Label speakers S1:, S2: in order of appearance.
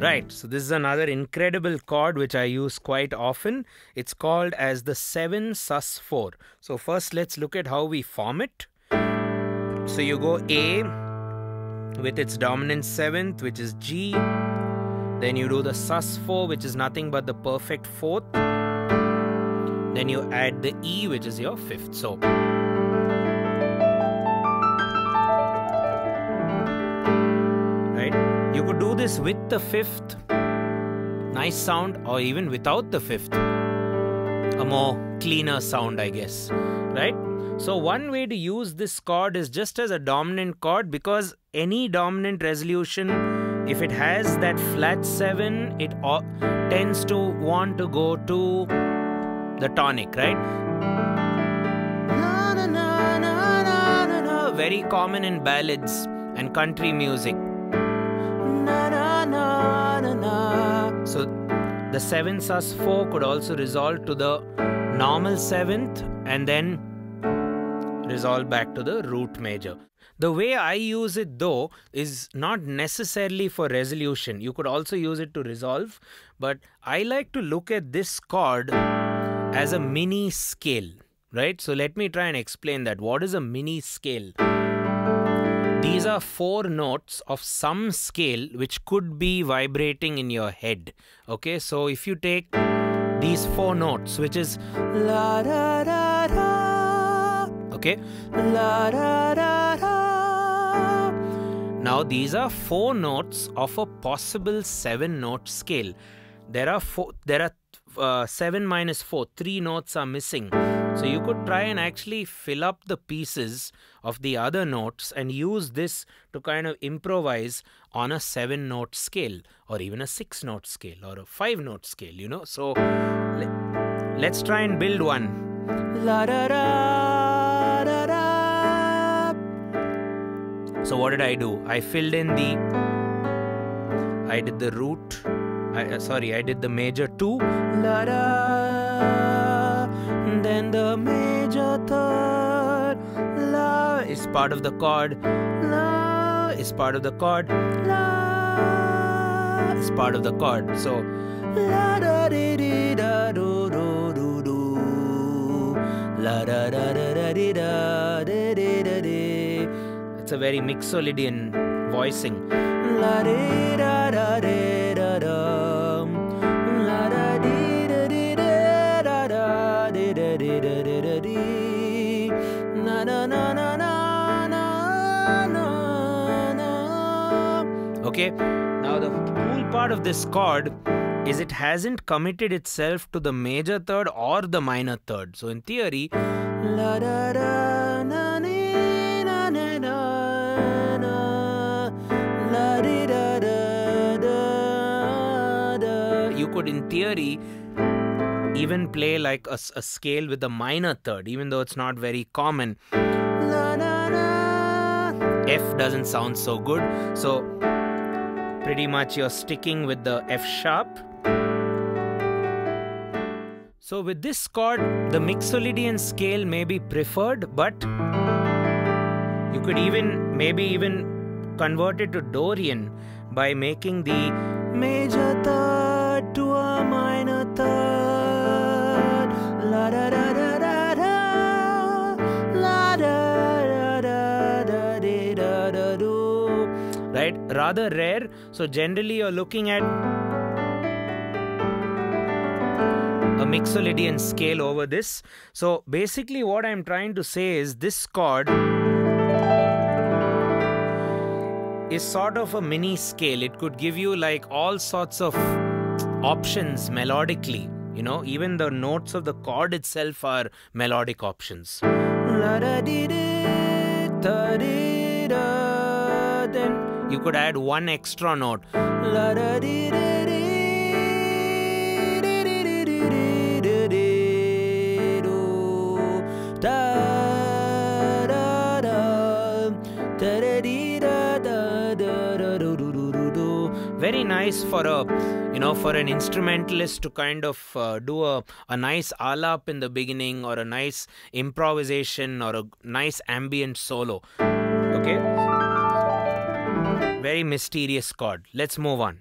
S1: Mm. Right, so this is another incredible chord which I use quite often. It's called as the 7 sus4. So first let's look at how we form it. So you go A with its dominant 7th which is G. Then you do the sus4 which is nothing but the perfect 4th. Then you add the E which is your 5th. So this with the fifth, nice sound, or even without the fifth, a more cleaner sound, I guess, right? So, one way to use this chord is just as a dominant chord because any dominant resolution, if it has that flat 7, it tends to want to go to the tonic, right? Very common in ballads and country music. The 7 sus4 could also resolve to the normal 7th and then resolve back to the root major. The way I use it though is not necessarily for resolution. You could also use it to resolve, but I like to look at this chord as a mini scale, right? So let me try and explain that. What is a mini scale? These are four notes of some scale which could be vibrating in your head. Okay, so if you take these four notes, which is la da da da, okay, la da da da. Now these are four notes of a possible seven note scale. There are four. There are uh, 7 minus 4, 3 notes are missing. So you could try and actually fill up the pieces of the other notes and use this to kind of improvise on a 7 note scale or even a 6 note scale or a 5 note scale, you know. So let's try and build one. La da da da da. So what did I do? I filled in the I did the root I, uh, sorry, I did the major two. La da. Then the major third. La is part of the chord. La is part of the chord. La is part of the chord. So la da di di da do do do do. La da da da da di da di di da di. It's a very Mixolydian voicing. La di da da di Okay, now the cool part of this chord is it hasn't committed itself to the major third or the minor third. So in theory, la da da na. You could in theory even play like a, a scale with a minor third, even though it's not very common. F doesn't sound so good, so pretty much you're sticking with the F sharp. So with this chord, the Mixolydian scale may be preferred, but you could even maybe even convert it to Dorian by making the major third Right? Rather rare. So generally you're looking at a Mixolydian scale over this. So basically what I'm trying to say is this chord is sort of a mini scale. It could give you like all sorts of options melodically. You know, even the notes of the chord itself are melodic options. You could add one extra note. very nice for a you know for an instrumentalist to kind of uh, do a, a nice alap in the beginning or a nice improvisation or a nice ambient solo okay very mysterious chord. Let's move on